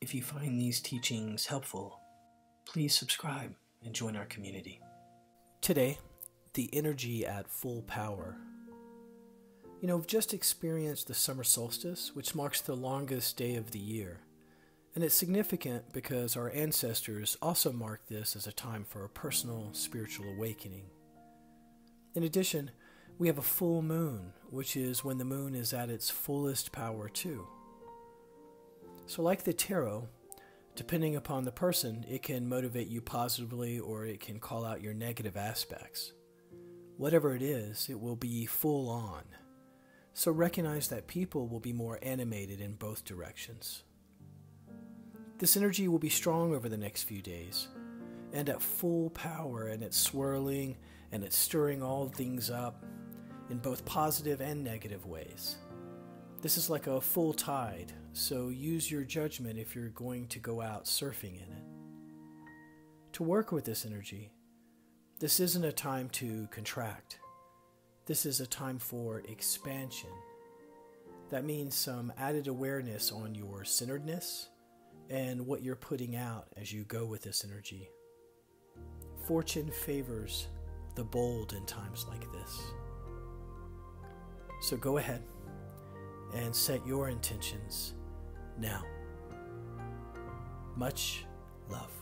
If you find these teachings helpful, please subscribe and join our community. Today, the energy at full power. You know, we've just experienced the summer solstice, which marks the longest day of the year. And it's significant because our ancestors also marked this as a time for a personal spiritual awakening. In addition, we have a full moon, which is when the moon is at its fullest power, too. So, like the tarot, depending upon the person, it can motivate you positively or it can call out your negative aspects. Whatever it is, it will be full on. So, recognize that people will be more animated in both directions. This energy will be strong over the next few days, and at full power, and it's swirling and it's stirring all things up in both positive and negative ways. This is like a full tide, so use your judgment if you're going to go out surfing in it. To work with this energy, this isn't a time to contract. This is a time for expansion. That means some added awareness on your centeredness and what you're putting out as you go with this energy. Fortune favors the bold in times like this. So go ahead and set your intentions now. Much love.